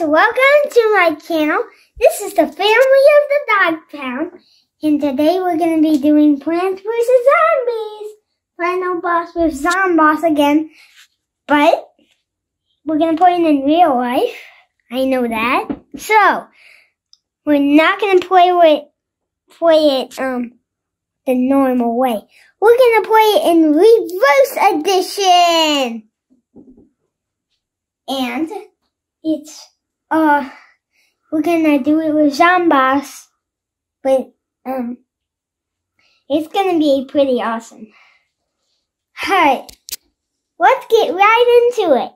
guys, welcome to my channel. This is the family of the Dog Pound, and today we're going to be doing Plants vs. Zombies. Final boss with Zomboss again, but we're going to play it in real life. I know that. So, we're not going to play with, play it, um, the normal way. We're going to play it in reverse edition. And it's uh we're gonna do it with Zomboss, but um it's gonna be pretty awesome. Alright, let's get right into it.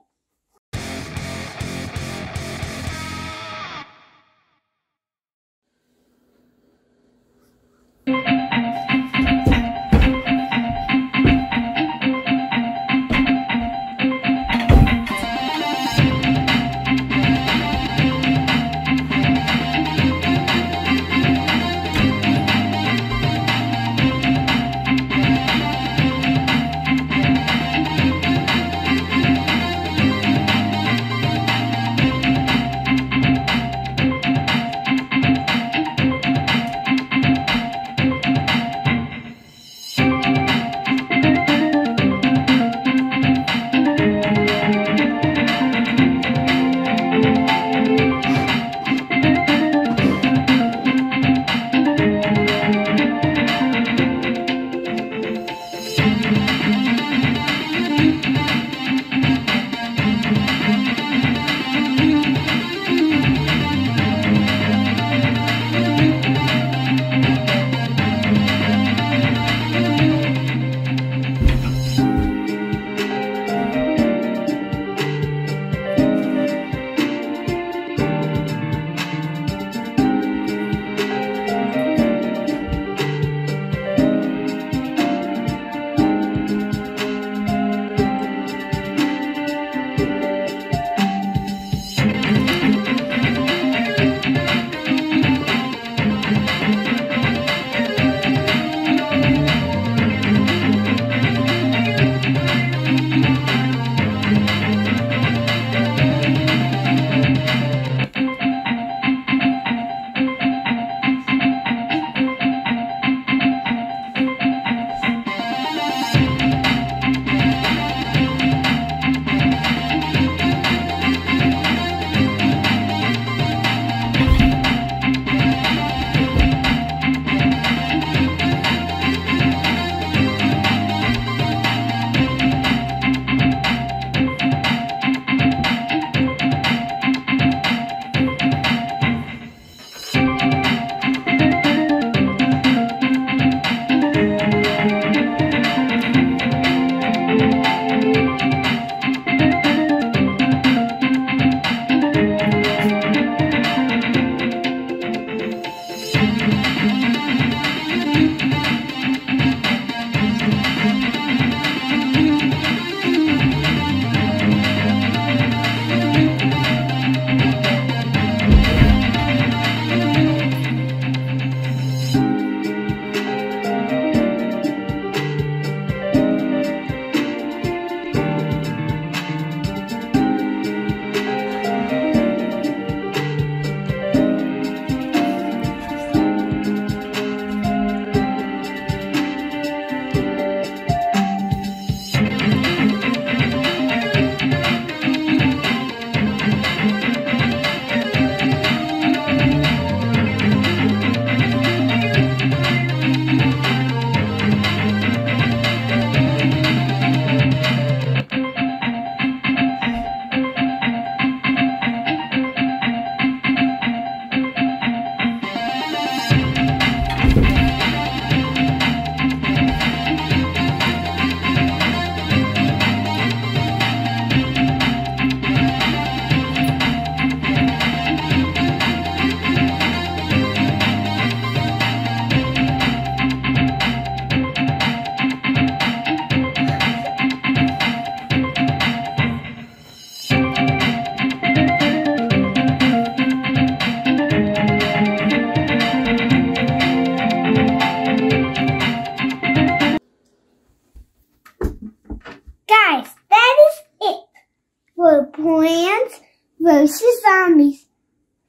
Versus Zombies.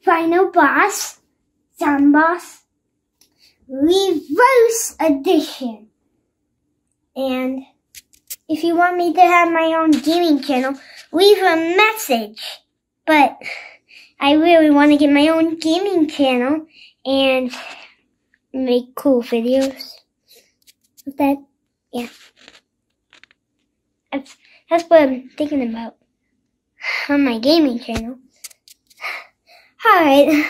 Final boss, Zomboss, Reverse Edition. And if you want me to have my own gaming channel, leave a message. But I really want to get my own gaming channel and make cool videos. With that, yeah. That's, that's what I'm thinking about on my gaming channel. Alright.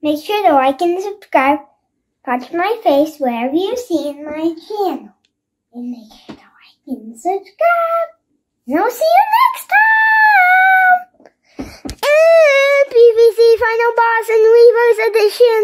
Make sure to like and subscribe. Touch my face wherever you see in my channel. And make sure to like and subscribe. And I'll see you next time! And PVZ Final Boss and Reverse Edition.